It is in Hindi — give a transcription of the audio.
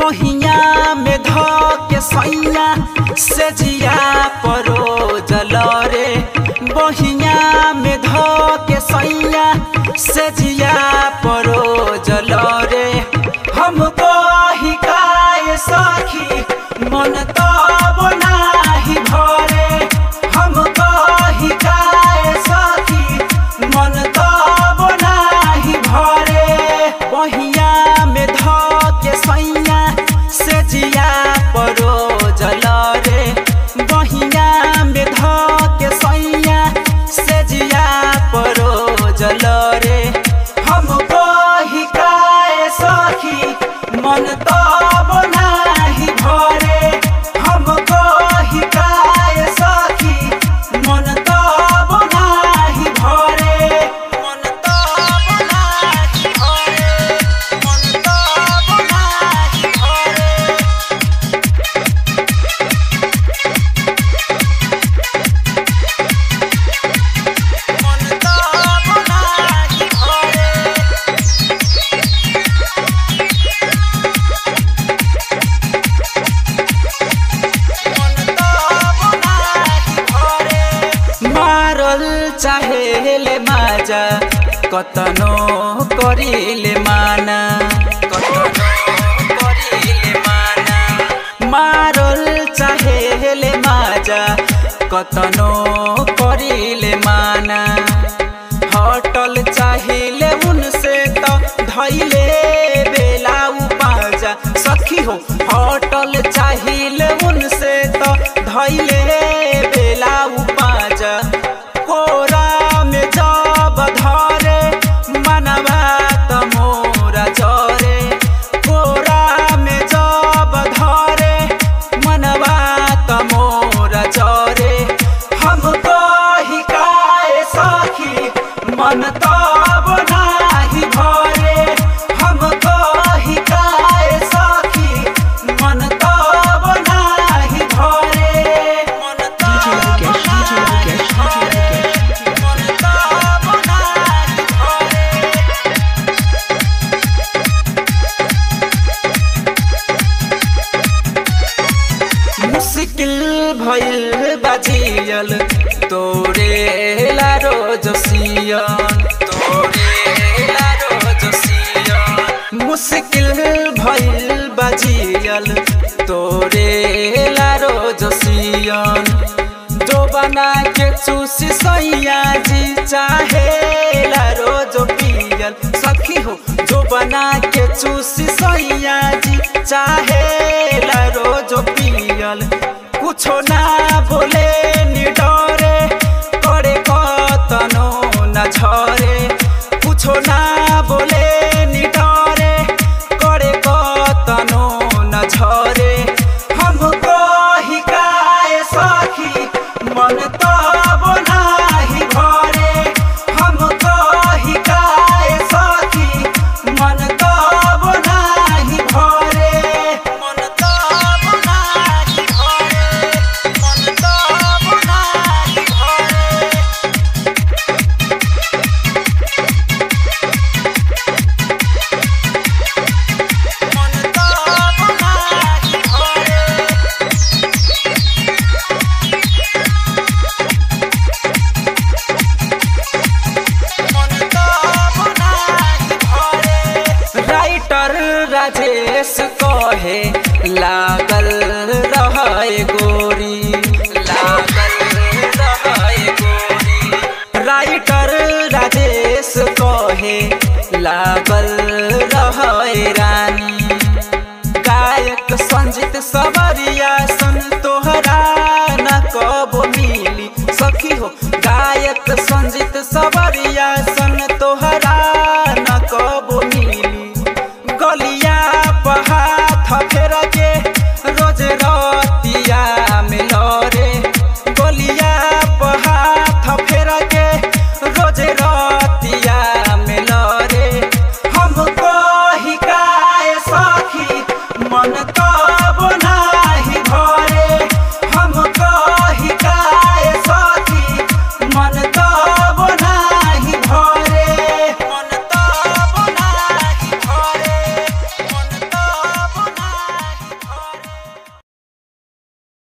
बहिया में ध के सैया, से जिया परो जलरे। बहिया में ध के सैया, से जिया परो जलरे। हमको ही काय सखी, मन तो बनाही भरे। हमको ही सखी, मन तो बनाही भरे। बहिया में ध के सैया yeah. मारल चाहेले माजा कतनो करिले माना, कतनो करिले माना। मारल, चाहेले माजा कतनो करिले माना। हटल चाहिए उनसे तो धैले बेला पाजा सखी हो, हटल चाहिए उनसे तो धैले भइल बाजियल तोरे लारो जोसियन तोरे लारो जोसियन मुश्किल भइल बाजियल तोरे लारो जोसियन जो बना के चूसी सैया जी चाहे लारो जो पियल। सखी हो जो बना के चूसी सैया जी चाहे लारो जो पियल। कुछो ना बोले। रहे लागल रहे गोरी। लागल रहे गोरी। राइटर राजेश कहे लागल रहे रानी। गायक संजित सवरिया सुन, तोहरा न कब मिली सखी हो। गायक संजित सवरिया